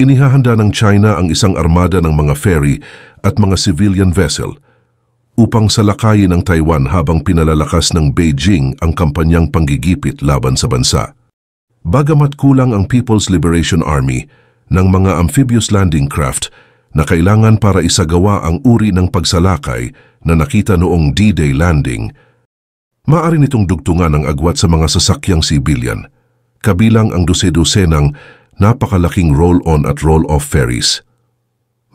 Inihahanda ng China ang isang armada ng mga ferry at mga civilian vessel upang salakayin ang Taiwan habang pinalalakas ng Beijing ang kampanyang panggigipit laban sa bansa. Bagamat kulang ang People's Liberation Army ng mga amphibious landing craft na kailangan para isagawa ang uri ng pagsalakay na nakita noong D-Day landing, maaari nitong dugtungan ang agwat sa mga sasakyang civilian, kabilang ang dose-dose ng napakalaking roll-on at roll-off ferries.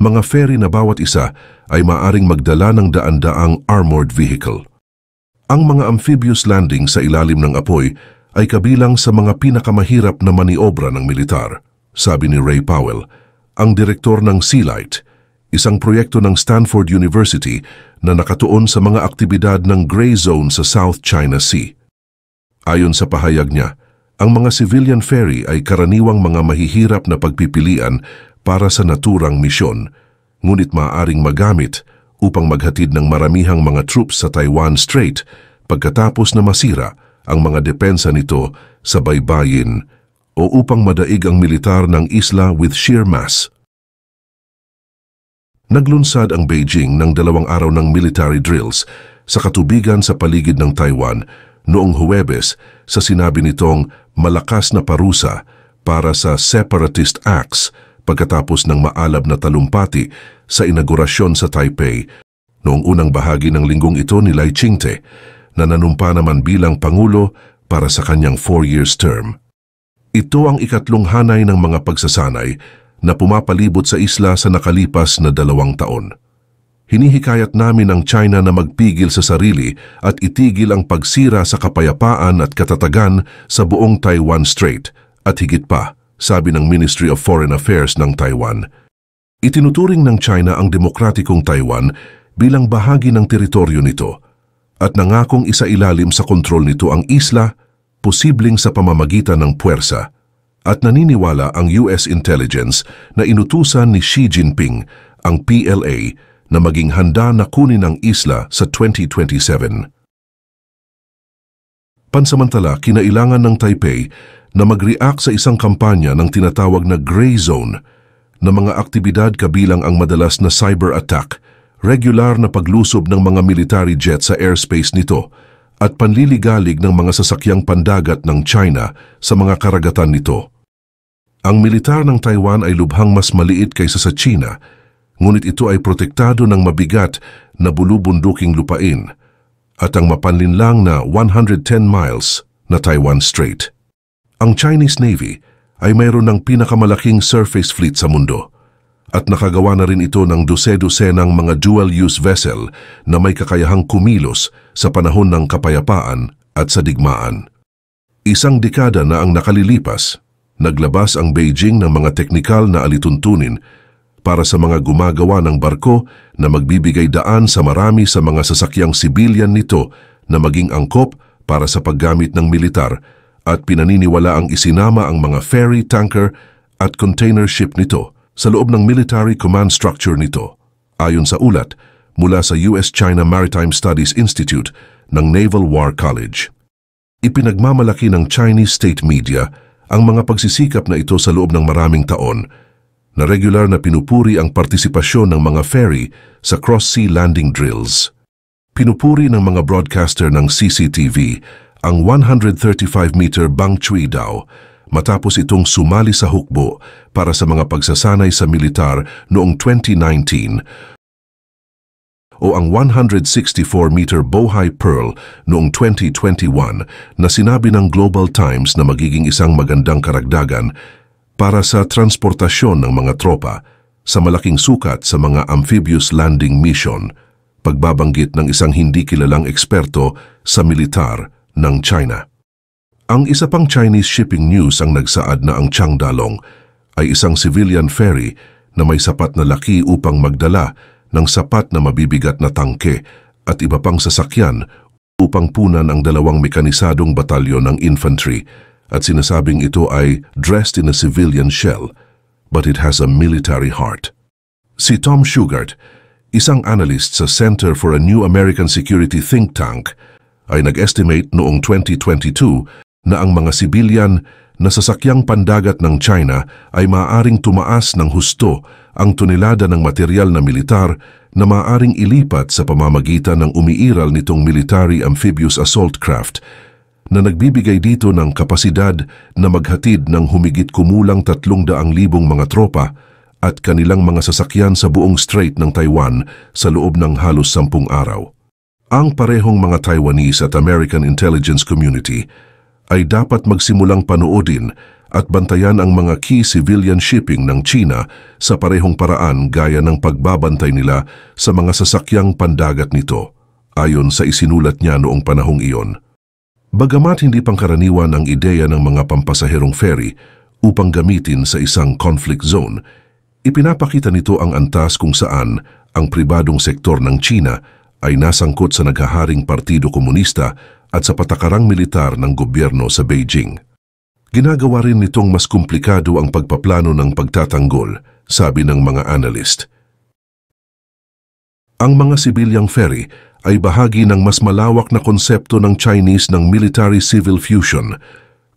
Mga ferry na bawat isa ay maaring magdala ng daan-daang armored vehicle. Ang mga amphibious landing sa ilalim ng apoy ay kabilang sa mga pinakamahirap na maniobra ng militar, sabi ni Ray Powell, ang direktor ng Sealight, isang proyekto ng Stanford University na nakatuon sa mga aktibidad ng Gray Zone sa South China Sea. Ayon sa pahayag niya, ang mga civilian ferry ay karaniwang mga mahihirap na pagpipilian para sa naturang misyon, ngunit maaaring magamit upang maghatid ng maramihang mga troops sa Taiwan Strait pagkatapos na masira ang mga depensa nito sa baybayin o upang madaig ang militar ng isla with sheer mass. Naglunsad ang Beijing ng dalawang araw ng military drills sa katubigan sa paligid ng Taiwan noong Huwebes sa sinabi nitong malakas na parusa para sa separatist acts pagkatapos ng maalab na talumpati sa inaugurasyon sa Taipei noong unang bahagi ng linggong ito ni Lai Ching-te na nanumpa naman bilang Pangulo para sa kanyang four years term. Ito ang ikatlong hanay ng mga pagsasanay na pumapalibot sa isla sa nakalipas na dalawang taon. Hinihikayat namin ang China na magpigil sa sarili at itigil ang pagsira sa kapayapaan at katatagan sa buong Taiwan Strait at higit pa, sabi ng Ministry of Foreign Affairs ng Taiwan. Itinuturing ng China ang demokratikong Taiwan bilang bahagi ng teritoryo nito at nangakong isa ilalim sa kontrol nito ang isla, posibleng sa pamamagitan ng puwersa, at naniniwala ang US intelligence na inutusan ni Xi Jinping ang PLA na maging handa na kunin ang isla sa 2027. Pansamantala, kinailangan ng Taipei na mag-react sa isang kampanya ng tinatawag na Gray Zone na mga aktibidad kabilang ang madalas na cyber attack regular na paglusob ng mga military jet sa airspace nito at panliligalig ng mga sasakyang pandagat ng China sa mga karagatan nito. Ang militar ng Taiwan ay lubhang mas maliit kaysa sa China, ngunit ito ay protektado ng mabigat na bulubunduking lupain at ang mapanlinlang na 110 miles na Taiwan Strait. Ang Chinese Navy ay mayroon ng pinakamalaking surface fleet sa mundo at nakagawa na rin ito ng dose-dosenang mga dual-use vessel na may kakayahang kumilos sa panahon ng kapayapaan at sa digmaan. Isang dekada na ang nakalilipas, naglabas ang Beijing ng mga teknikal na alituntunin para sa mga gumagawa ng barko na magbibigay daan sa marami sa mga sasakyang sibilyan nito na maging angkop para sa paggamit ng militar at pinaniniwala ang isinama ang mga ferry, tanker at container ship nito sa loob ng military command structure nito, ayon sa ulat mula sa US-China Maritime Studies Institute ng Naval War College. Ipinagmamalaki ng Chinese state media ang mga pagsisikap na ito sa loob ng maraming taon na regular na pinupuri ang partisipasyon ng mga ferry sa cross-sea landing drills. Pinupuri ng mga broadcaster ng CCTV ang 135-meter Bang Chui Dao matapos itong sumali sa hukbo para sa mga pagsasanay sa militar noong 2019 o ang 164-meter Bohai Pearl noong 2021 na sinabi ng Global Times na magiging isang magandang karagdagan para sa transportasyon ng mga tropa sa malaking sukat sa mga amphibious landing mission, pagbabanggit ng isang hindi kilalang eksperto sa militar ng China. Ang isa pang Chinese shipping news ang nagsaad na ang Changdalong ay isang civilian ferry na may sapat na laki upang magdala ng sapat na mabibigat na tangke at iba pang sasakyan upang punan ang dalawang mekanisadong batalyon ng infantry at sinasabing ito ay dressed in a civilian shell but it has a military heart. Si Tom Shugart, isang analyst sa Center for a New American Security Think Tank, ay nag-estimate noong 2022 na ang mga sibilyan na sasakyang pandagat ng China ay maaaring tumaas ng husto ang tonelada ng material na militar na maaaring ilipat sa pamamagitan ng umiiral nitong military amphibious assault craft na nagbibigay dito ng kapasidad na maghatid ng humigit kumulang 300,000 mga tropa at kanilang mga sasakyan sa buong Strait ng Taiwan sa loob ng halos sampung araw. Ang parehong mga Taiwanese at American intelligence community ay dapat magsimulang panoodin at bantayan ang mga key civilian shipping ng China sa parehong paraan gaya ng pagbabantay nila sa mga sasakyang pandagat nito, ayon sa isinulat niya noong panahong iyon. Bagamat hindi pangkaraniwan ang ideya ng mga pampasaherong ferry upang gamitin sa isang conflict zone, ipinapakita nito ang antas kung saan ang pribadong sektor ng China ay nasangkot sa naghaharing Partido Komunista at sa patakarang militar ng gobyerno sa Beijing. Ginagawa rin nitong mas komplikado ang pagpaplano ng pagtatanggol, sabi ng mga analyst. Ang mga sibilyang ferry ay bahagi ng mas malawak na konsepto ng Chinese ng military-civil fusion,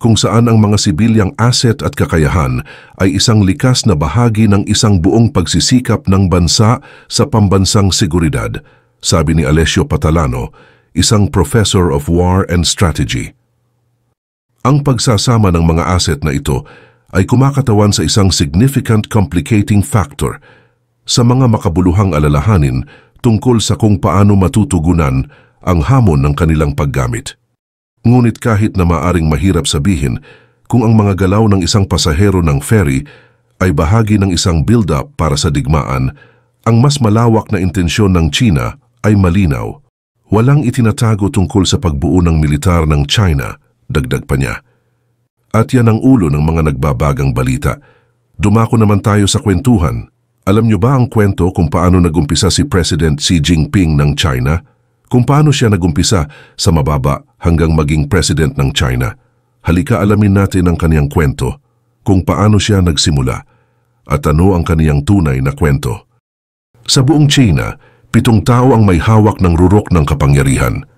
kung saan ang mga sibilyang asset at kakayahan ay isang likas na bahagi ng isang buong pagsisikap ng bansa sa pambansang seguridad, sabi ni Alessio Patalano, isang professor of war and strategy. Ang pagsasama ng mga asset na ito ay kumakatawan sa isang significant complicating factor sa mga makabuluhang alalahanin tungkol sa kung paano matutugunan ang hamon ng kanilang paggamit. Ngunit kahit na maaring mahirap sabihin kung ang mga galaw ng isang pasahero ng ferry ay bahagi ng isang build-up para sa digmaan, ang mas malawak na intensyon ng China ay malinaw. Walang itinatago tungkol sa pagbuo ng militar ng China dagdag pa niya. At yan ang ulo ng mga nagbabagang balita. Dumako naman tayo sa kwentuhan. Alam niyo ba ang kwento kung paano nagumpisa si President Xi Jinping ng China? Kung paano siya nagumpisa sa mababa hanggang maging president ng China? Halika alamin natin ang kaniyang kwento, kung paano siya nagsimula, at ano ang kaniyang tunay na kwento. Sa buong China, pitong tao ang may hawak ng rurok ng kapangyarihan –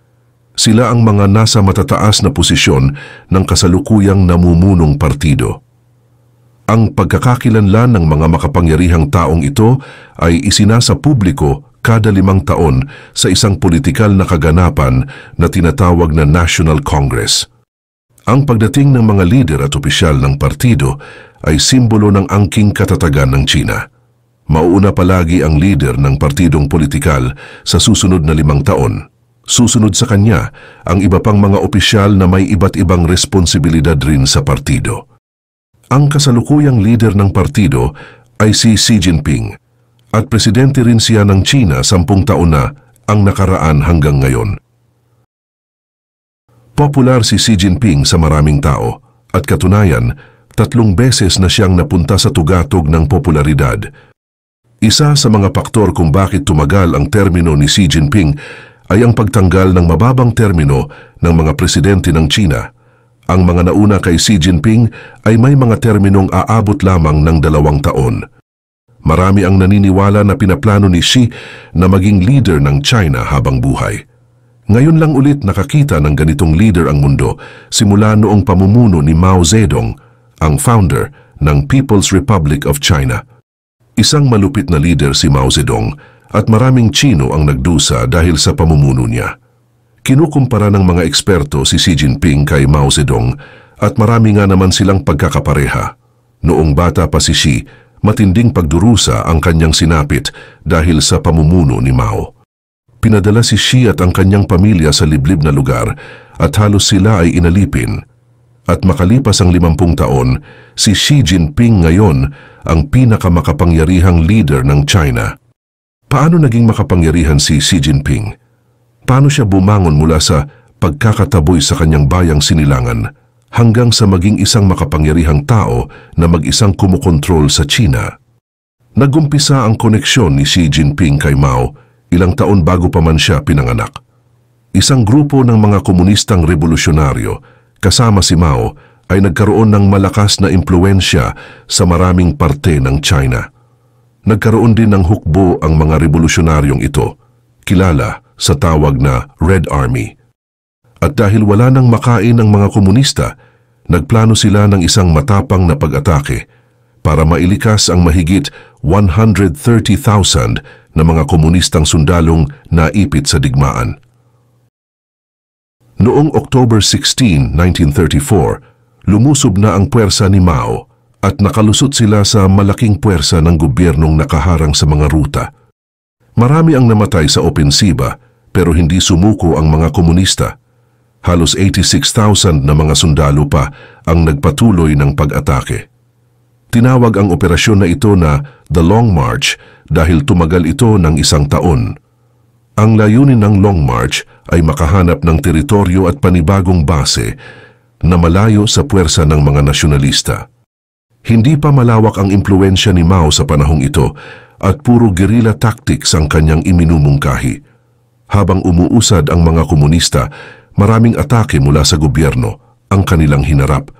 sila ang mga nasa matataas na posisyon ng kasalukuyang namumunong partido. Ang pagkakakilanlan ng mga makapangyarihang taong ito ay isinasa publiko kada limang taon sa isang politikal na kaganapan na tinatawag na National Congress. Ang pagdating ng mga lider at opisyal ng partido ay simbolo ng angking katatagan ng China. Mauuna palagi ang lider ng partidong politikal sa susunod na limang taon. Susunod sa kanya ang iba pang mga opisyal na may iba't ibang responsibilidad rin sa partido. Ang kasalukuyang leader ng partido ay si Xi Jinping at presidente rin siya ng China sampung taon na ang nakaraan hanggang ngayon. Popular si Xi Jinping sa maraming tao at katunayan, tatlong beses na siyang napunta sa tugatog ng popularidad. Isa sa mga faktor kung bakit tumagal ang termino ni Xi Jinping ay ang pagtanggal ng mababang termino ng mga presidente ng China. Ang mga nauna kay Xi Jinping ay may mga terminong aabot lamang ng dalawang taon. Marami ang naniniwala na pinaplano ni Xi na maging leader ng China habang buhay. Ngayon lang ulit nakakita ng ganitong leader ang mundo simula noong pamumuno ni Mao Zedong, ang founder ng People's Republic of China. Isang malupit na leader si Mao Zedong at maraming Chino ang nagdusa dahil sa pamumuno niya. Kinukumpara ng mga eksperto si Xi Jinping kay Mao Zedong at marami nga naman silang pagkakapareha. Noong bata pa si Xi, matinding pagdurusa ang kanyang sinapit dahil sa pamumuno ni Mao. Pinadala si Xi at ang kanyang pamilya sa liblib na lugar at halos sila ay inalipin. At makalipas ang limampung taon, si Xi Jinping ngayon ang pinakamakapangyarihang leader ng China. Paano naging makapangyarihan si Xi Jinping? Paano siya bumangon mula sa pagkakataboy sa kanyang bayang sinilangan hanggang sa maging isang makapangyarihang tao na mag-isang kumukontrol sa China? Nagumpisa ang koneksyon ni Xi Jinping kay Mao ilang taon bago pa man siya pinanganak. Isang grupo ng mga komunistang revolusyonaryo kasama si Mao ay nagkaroon ng malakas na impluensya sa maraming parte ng China. Nagkaroon din ng hukbo ang mga revolusyonaryong ito, kilala sa tawag na Red Army. At dahil wala nang makain ang mga komunista, nagplano sila ng isang matapang na pag-atake para mailikas ang mahigit 130,000 na mga komunistang sundalong naipit sa digmaan. Noong October 16, 1934, lumusob na ang puwersa ni Mao at nakalusot sila sa malaking puwersa ng gobyernong nakaharang sa mga ruta. Marami ang namatay sa opensiba pero hindi sumuko ang mga komunista. Halos 86,000 na mga sundalo pa ang nagpatuloy ng pag-atake. Tinawag ang operasyon na ito na The Long March dahil tumagal ito ng isang taon. Ang layunin ng Long March ay makahanap ng teritoryo at panibagong base na malayo sa puwersa ng mga nasyonalista. Hindi pa malawak ang impluensya ni Mao sa panahong ito at puro guerrilla tactics ang kanyang iminumungkahi. Habang umuusad ang mga komunista, maraming atake mula sa gobyerno ang kanilang hinarap.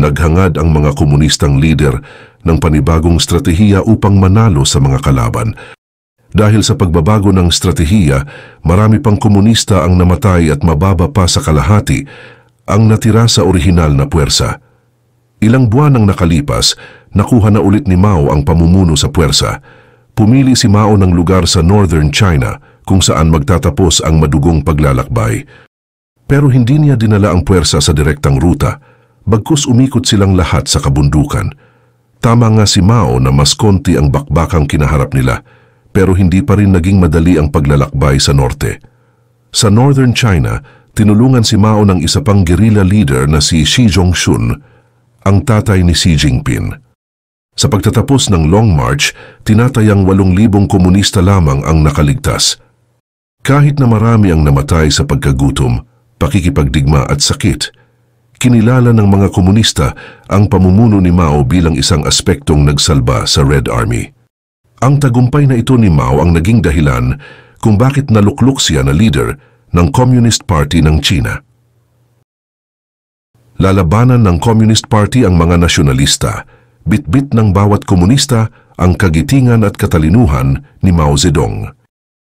Naghangad ang mga komunistang leader ng panibagong stratehiya upang manalo sa mga kalaban. Dahil sa pagbabago ng stratehiya, marami pang komunista ang namatay at mababa pa sa kalahati ang natira sa orihinal na puwersa. Ilang buwan ang nakalipas, nakuha na ulit ni Mao ang pamumuno sa puwersa. Pumili si Mao ng lugar sa northern China kung saan magtatapos ang madugong paglalakbay. Pero hindi niya dinala ang puwersa sa direktang ruta, bagkus umikot silang lahat sa kabundukan. Tama nga si Mao na mas konti ang bakbakang kinaharap nila, pero hindi pa rin naging madali ang paglalakbay sa norte. Sa northern China, tinulungan si Mao ng isa pang guerrilla leader na si Xi Zhongxun, ang tatay ni Xi Jinping. Sa pagtatapos ng Long March, tinatayang 8,000 komunista lamang ang nakaligtas. Kahit na marami ang namatay sa pagkagutom, pakikipagdigma at sakit, kinilala ng mga komunista ang pamumuno ni Mao bilang isang aspektong nagsalba sa Red Army. Ang tagumpay na ito ni Mao ang naging dahilan kung bakit naluklok siya na leader ng Communist Party ng China lalabanan ng Communist Party ang mga nasyonalista, bitbit ng bawat komunista ang kagitingan at katalinuhan ni Mao Zedong.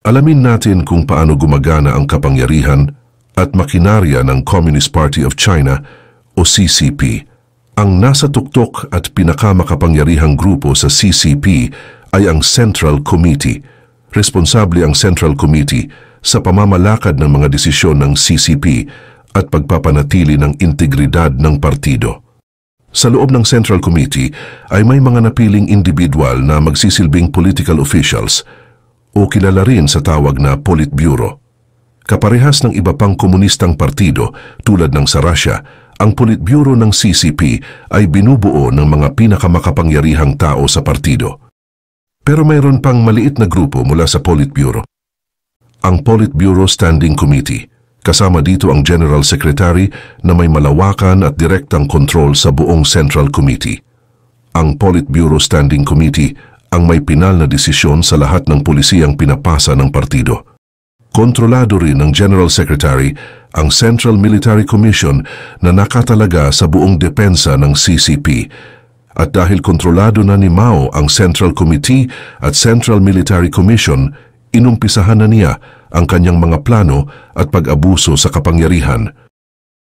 Alamin natin kung paano gumagana ang kapangyarihan at makinarya ng Communist Party of China o CCP. Ang nasa tuktok at pinakamakapangyarihang grupo sa CCP ay ang Central Committee. Responsable ang Central Committee sa pamamalakad ng mga desisyon ng CCP at pagpapanatili ng integridad ng partido. Sa loob ng Central Committee ay may mga napiling individual na magsisilbing political officials o kilala rin sa tawag na Politburo. Kaparehas ng iba pang komunistang partido tulad ng sa Russia, ang Politburo ng CCP ay binubuo ng mga pinakamakapangyarihang tao sa partido. Pero mayroon pang maliit na grupo mula sa Politburo. Ang Politburo Standing Committee – Kasama dito ang General Secretary na may malawakan at direktang kontrol sa buong Central Committee. Ang Politburo Standing Committee ang may pinal na desisyon sa lahat ng pulisiyang pinapasa ng partido. Kontrolado rin ng General Secretary ang Central Military Commission na nakatalaga sa buong depensa ng CCP at dahil kontrolado na ni Mao ang Central Committee at Central Military Commission, inumpisahan na niya ang kanyang mga plano at pag-abuso sa kapangyarihan.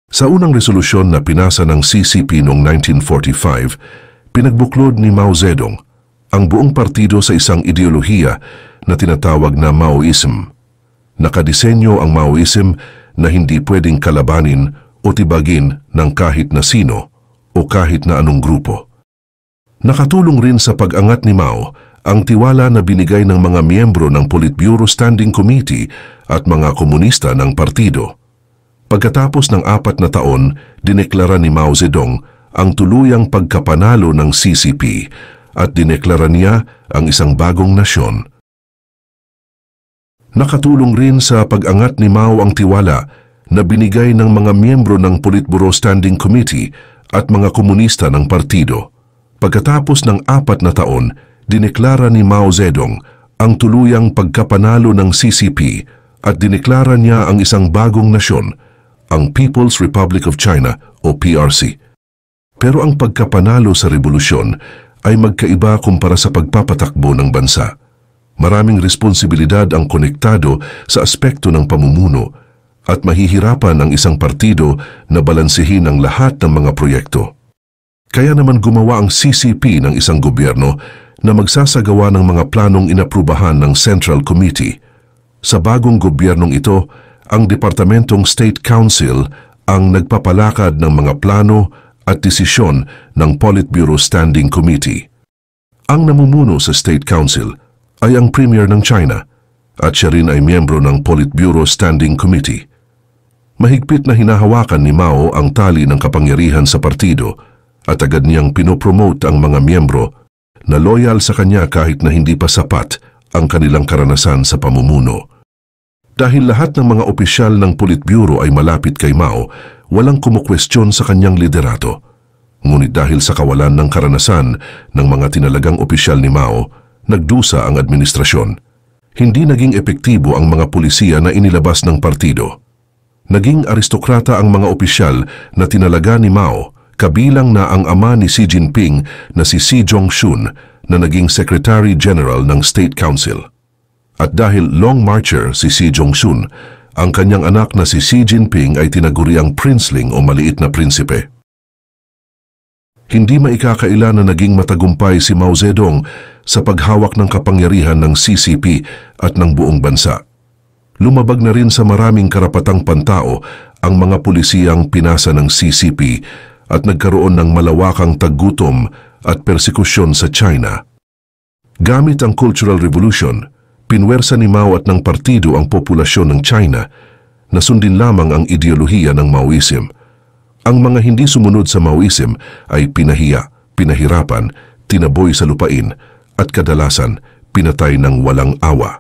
Sa unang resolusyon na pinasa ng CCP noong 1945, pinagbuklod ni Mao Zedong ang buong partido sa isang ideolohiya na tinatawag na Maoism. Nakadisenyo ang Maoism na hindi pwedeng kalabanin o tibagin ng kahit na sino o kahit na anong grupo. Nakatulong rin sa pag-angat ni Mao ang tiwala na binigay ng mga miyembro ng Politburo Standing Committee at mga komunista ng partido. Pagkatapos ng apat na taon, dineklara ni Mao Zedong ang tuluyang pagkapanalo ng CCP at dineklara niya ang isang bagong nasyon. Nakatulong rin sa pag-angat ni Mao ang tiwala na binigay ng mga miyembro ng Politburo Standing Committee at mga komunista ng partido. Pagkatapos ng apat na taon, dineklara ni Mao Zedong ang tuluyang pagkapanalo ng CCP at dineklara niya ang isang bagong nasyon, ang People's Republic of China o PRC. Pero ang pagkapanalo sa revolusyon ay magkaiba kumpara sa pagpapatakbo ng bansa. Maraming responsibilidad ang konektado sa aspekto ng pamumuno at mahihirapan ang isang partido na balansehin ang lahat ng mga proyekto. Kaya naman gumawa ang CCP ng isang gobyerno na magsasagawa ng mga planong inaprubahan ng Central Committee. Sa bagong gobyernong ito, ang Departamentong State Council ang nagpapalakad ng mga plano at desisyon ng Politburo Standing Committee. Ang namumuno sa State Council ay ang Premier ng China at siya rin ay miyembro ng Politburo Standing Committee. Mahigpit na hinahawakan ni Mao ang tali ng kapangyarihan sa partido at agad niyang pinopromote ang mga miyembro na loyal sa kanya kahit na hindi pa sapat ang kanilang karanasan sa pamumuno. Dahil lahat ng mga opisyal ng Politburo ay malapit kay Mao, walang kumukwestiyon sa kanyang liderato. Ngunit dahil sa kawalan ng karanasan ng mga tinalagang opisyal ni Mao, nagdusa ang administrasyon. Hindi naging epektibo ang mga pulisiya na inilabas ng partido. Naging aristokrata ang mga opisyal na tinalaga ni Mao, kabilang na ang ama ni Xi Jinping na si Xi Jong-shun na naging Secretary General ng State Council. At dahil long marcher si Xi Jong-sun, ang kanyang anak na si Xi Jinping ay tinaguriang princeling o maliit na prinsipe. Hindi maikakaila na naging matagumpay si Mao Zedong sa paghawak ng kapangyarihan ng CCP at ng buong bansa. Lumabag na rin sa maraming karapatang pantao ang mga pulisiyang pinasa ng CCP at nagkaroon ng malawakang taggutom at persekusyon sa China. Gamit ang Cultural Revolution, pinwersa ni Mao at ng partido ang populasyon ng China na sundin lamang ang ideolohiya ng Maoism. Ang mga hindi sumunod sa Maoism ay pinahiya, pinahirapan, tinaboy sa lupain at kadalasan pinatay ng walang awa.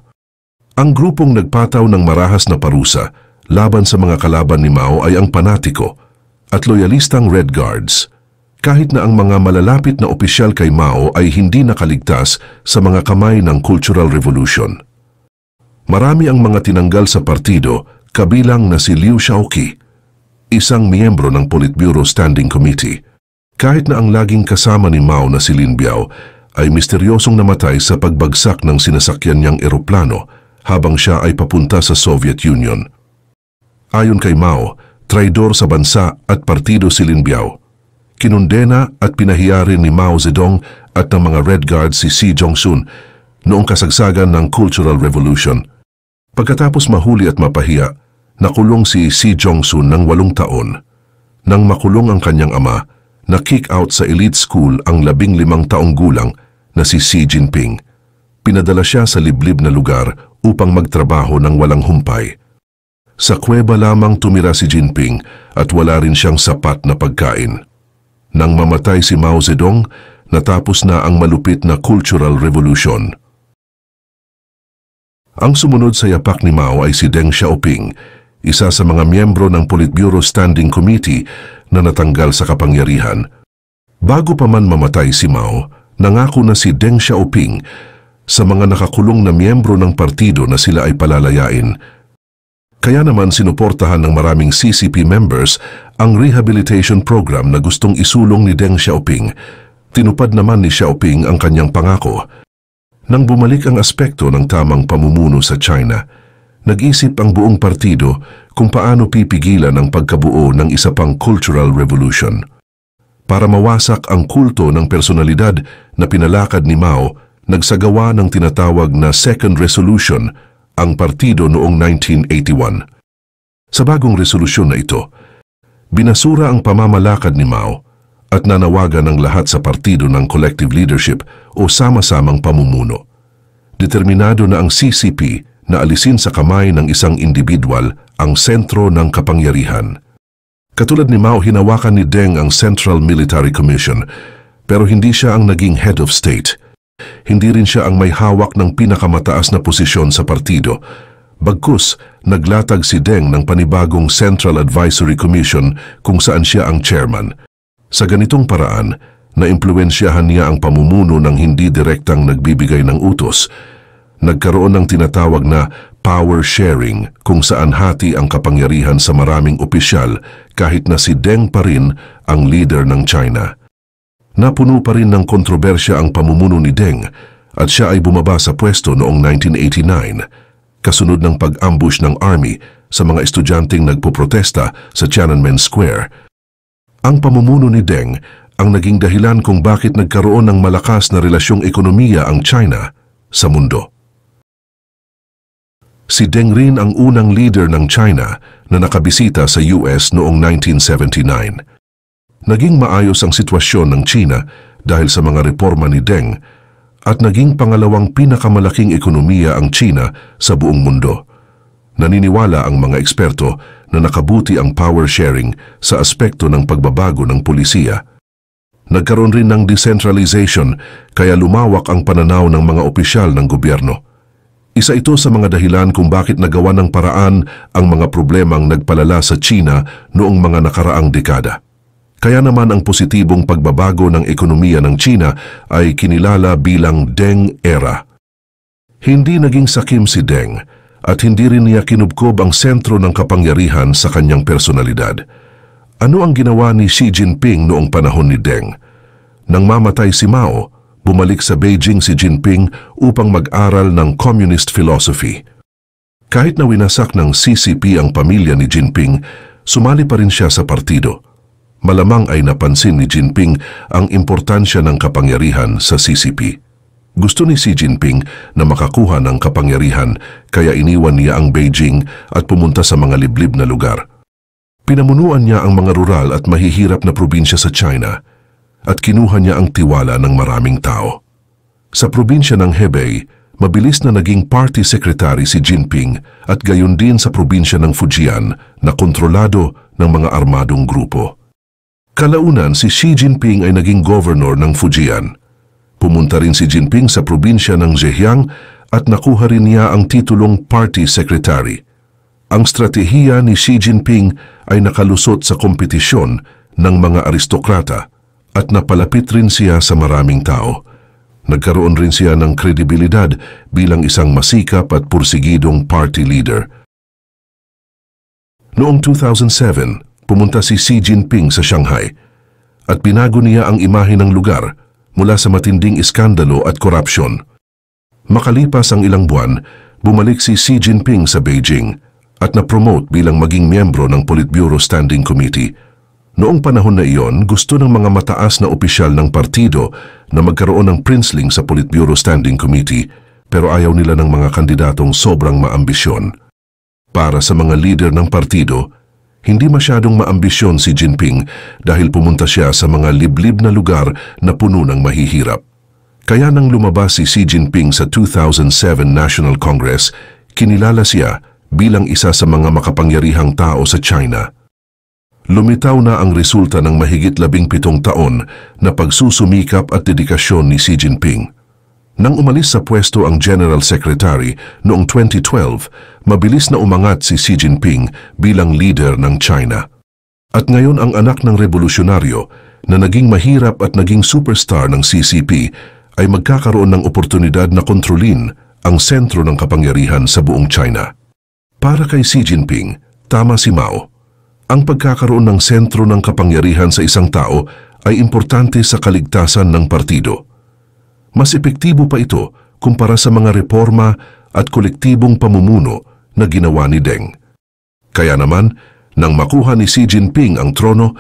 Ang grupong nagpataw ng marahas na parusa laban sa mga kalaban ni Mao ay ang panatiko at loyalistang Red Guards – kahit na ang mga malalapit na opisyal kay Mao ay hindi nakaligtas sa mga kamay ng Cultural Revolution. Marami ang mga tinanggal sa partido kabilang na si Liu Shaoqi, isang miyembro ng Politburo Standing Committee. Kahit na ang laging kasama ni Mao na si Lin Biao ay misteryosong namatay sa pagbagsak ng sinasakyan niyang eroplano habang siya ay papunta sa Soviet Union. Ayon kay Mao, traidor sa bansa at partido si Lin Biao kinundena at pinahiya ni Mao Zedong at ng mga Red Guard si Xi Jong-sun noong kasagsagan ng Cultural Revolution. Pagkatapos mahuli at mapahiya, nakulong si Xi Jong-sun ng walong taon. Nang makulong ang kanyang ama, na-kick out sa elite school ang labing limang taong gulang na si Xi Jinping. Pinadala siya sa liblib na lugar upang magtrabaho ng walang humpay. Sa kuweba lamang tumira si Jinping at wala rin siyang sapat na pagkain. Nang mamatay si Mao Zedong, natapos na ang malupit na Cultural Revolution. Ang sumunod sa yapak ni Mao ay si Deng Xiaoping, isa sa mga miyembro ng Politburo Standing Committee na natanggal sa kapangyarihan. Bago pa man mamatay si Mao, nangako na si Deng Xiaoping sa mga nakakulong na miyembro ng partido na sila ay palalayain kaya naman sinuportahan ng maraming CCP members ang rehabilitation program na gustong isulong ni Deng Xiaoping. Tinupad naman ni Xiaoping ang kanyang pangako. Nang bumalik ang aspekto ng tamang pamumuno sa China, nag-isip ang buong partido kung paano pipigilan ang pagkabuo ng isa pang cultural revolution. Para mawasak ang kulto ng personalidad na pinalakad ni Mao, nagsagawa ng tinatawag na Second Resolution ang partido noong 1981. Sa bagong resolusyon na ito, binasura ang pamamalakad ni Mao at nanawagan ng lahat sa partido ng collective leadership o sama-samang pamumuno. Determinado na ang CCP na alisin sa kamay ng isang individual ang sentro ng kapangyarihan. Katulad ni Mao, hinawakan ni Deng ang Central Military Commission pero hindi siya ang naging head of state – hindi rin siya ang may hawak ng pinakamataas na posisyon sa partido. Bagkus, naglatag si Deng ng panibagong Central Advisory Commission kung saan siya ang chairman. Sa ganitong paraan, naimpluensyahan niya ang pamumuno ng hindi direktang nagbibigay ng utos. Nagkaroon ng tinatawag na power sharing kung saan hati ang kapangyarihan sa maraming opisyal kahit na si Deng pa rin ang leader ng China. Napuno pa rin ng kontrobersya ang pamumuno ni Deng at siya ay bumaba sa pwesto noong 1989 kasunod ng pag-ambush ng army sa mga estudyanteng nagpoprotesta sa Tiananmen Square. Ang pamumuno ni Deng ang naging dahilan kung bakit nagkaroon ng malakas na relasyong ekonomiya ang China sa mundo. Si Deng rin ang unang leader ng China na nakabisita sa US noong 1979. Naging maayos ang sitwasyon ng China dahil sa mga reforma ni Deng at naging pangalawang pinakamalaking ekonomiya ang China sa buong mundo. Naniniwala ang mga eksperto na nakabuti ang power sharing sa aspekto ng pagbabago ng polisiya. Nagkaroon rin ng decentralization kaya lumawak ang pananaw ng mga opisyal ng gobyerno. Isa ito sa mga dahilan kung bakit nagawa ng paraan ang mga problemang nagpalala sa China noong mga nakaraang dekada. Kaya naman ang positibong pagbabago ng ekonomiya ng China ay kinilala bilang Deng Era. Hindi naging sakim si Deng at hindi rin niya kinubkob ang sentro ng kapangyarihan sa kanyang personalidad. Ano ang ginawa ni Xi Jinping noong panahon ni Deng? Nang mamatay si Mao, bumalik sa Beijing si Jinping upang mag-aral ng communist philosophy. Kahit na winasak ng CCP ang pamilya ni Jinping, sumali pa rin siya sa partido. Malamang ay napansin ni Jinping ang importansya ng kapangyarihan sa CCP. Gusto ni Xi Jinping na makakuha ng kapangyarihan kaya iniwan niya ang Beijing at pumunta sa mga liblib na lugar. Pinamunuan niya ang mga rural at mahihirap na probinsya sa China – at kinuha niya ang tiwala ng maraming tao. Sa probinsya ng Hebei, mabilis na naging party secretary si Jinping at gayon din sa probinsya ng Fujian na kontrolado ng mga armadong grupo. Kalaunan si Xi Jinping ay naging governor ng Fujian. Pumunta rin si Jinping sa probinsya ng Zhejiang at nakuha rin niya ang titulong party secretary. Ang stratehiya ni Xi Jinping ay nakalusot sa kompetisyon ng mga aristokrata at napalapit rin siya sa maraming tao. Nagkaroon rin siya ng kredibilidad bilang isang masikap at pursigidong party leader. Noong 2007, pumunta si Xi Jinping sa Shanghai at binago niya ang imahe ng lugar mula sa matinding iskandalo at korupsyon. Makalipas ang ilang buwan, bumalik si Xi Jinping sa Beijing at na-promote bilang maging miyembro ng Politburo Standing Committee Noong panahon na iyon, gusto ng mga mataas na opisyal ng partido na magkaroon ng princeling sa Politburo Standing Committee pero ayaw nila ng mga kandidatong sobrang maambisyon. Para sa mga leader ng partido, hindi masyadong maambisyon si Jinping dahil pumunta siya sa mga liblib na lugar na puno ng mahihirap. Kaya nang lumabas si Xi Jinping sa 2007 National Congress, kinilala siya bilang isa sa mga makapangyarihang tao sa China. Lumitaw na ang resulta ng mahigit labing pitong taon na pagsusumikap at dedikasyon ni Xi Jinping. Nang umalis sa pwesto ang General Secretary noong 2012, mabilis na umangat si Xi Jinping bilang leader ng China. At ngayon ang anak ng revolusyonaryo na naging mahirap at naging superstar ng CCP ay magkakaroon ng oportunidad na kontrolin ang sentro ng kapangyarihan sa buong China. Para kay Xi Jinping, tama si Mao ang pagkakaroon ng sentro ng kapangyarihan sa isang tao ay importante sa kaligtasan ng partido. Mas epektibo pa ito kumpara sa mga reforma at kolektibong pamumuno na ginawa ni Deng. Kaya naman, nang makuha ni Xi Jinping ang trono,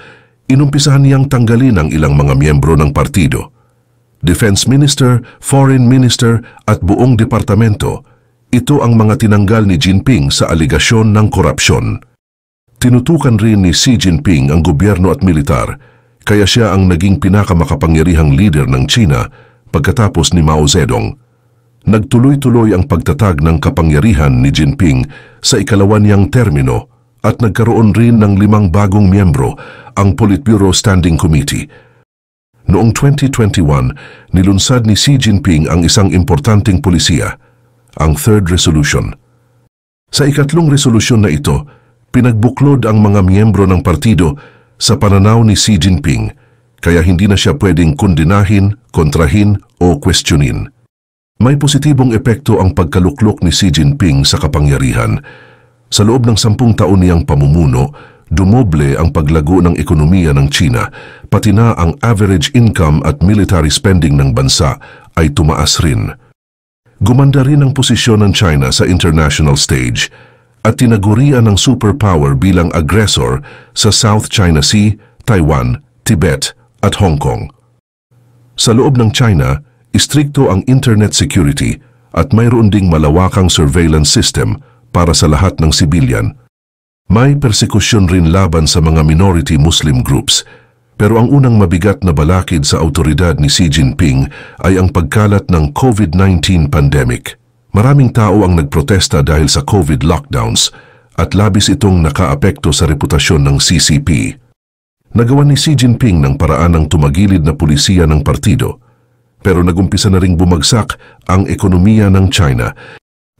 inumpisahan niyang tanggalin ang ilang mga miyembro ng partido. Defense Minister, Foreign Minister at buong departamento, ito ang mga tinanggal ni Jinping sa aligasyon ng korupsyon. Tinutukan rin ni Xi Jinping ang gobyerno at militar kaya siya ang naging pinakamakapangyarihang leader ng China pagkatapos ni Mao Zedong. Nagtuloy-tuloy ang pagtatag ng kapangyarihan ni Jinping sa ikalawa niyang termino at nagkaroon rin ng limang bagong miyembro ang Politburo Standing Committee. Noong 2021, nilunsad ni Xi Jinping ang isang importanteng polisiya, ang Third Resolution. Sa ikatlong resolusyon na ito, pinagbuklod ang mga miyembro ng partido sa pananaw ni Xi Jinping kaya hindi na siya pwedeng kundinahin, kontrahin o questionin. May positibong epekto ang pagkaluklok ni Xi Jinping sa kapangyarihan. Sa loob ng sampung taon niyang pamumuno, dumoble ang paglago ng ekonomiya ng China, pati na ang average income at military spending ng bansa ay tumaas rin. Gumanda rin ang posisyon ng China sa international stage at tinagurian ng superpower bilang aggressor sa South China Sea, Taiwan, Tibet at Hong Kong. Sa loob ng China, istrikto ang internet security at mayroon ding malawakang surveillance system para sa lahat ng sibilyan. May persekusyon rin laban sa mga minority Muslim groups, pero ang unang mabigat na balakid sa autoridad ni Xi Jinping ay ang pagkalat ng COVID-19 pandemic. Maraming tao ang nagprotesta dahil sa COVID lockdowns at labis itong nakaapekto sa reputasyon ng CCP. Nagawa ni Xi Jinping ng paraan ng tumagilid na pulisiya ng partido, pero nagumpisa na ring bumagsak ang ekonomiya ng China.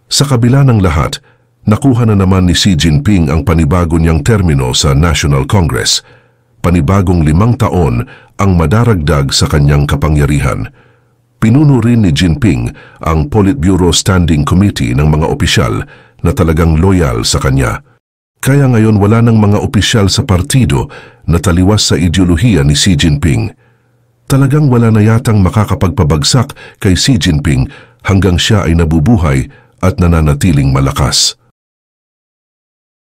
Sa kabila ng lahat, nakuha na naman ni Xi Jinping ang panibago niyang termino sa National Congress. Panibagong limang taon ang madaragdag sa kanyang kapangyarihan. Pinuno rin ni Jinping ang Politburo Standing Committee ng mga opisyal na talagang loyal sa kanya. Kaya ngayon wala ng mga opisyal sa partido na taliwas sa ideolohiya ni Xi Jinping. Talagang wala na yatang makakapagpabagsak kay Xi Jinping hanggang siya ay nabubuhay at nananatiling malakas.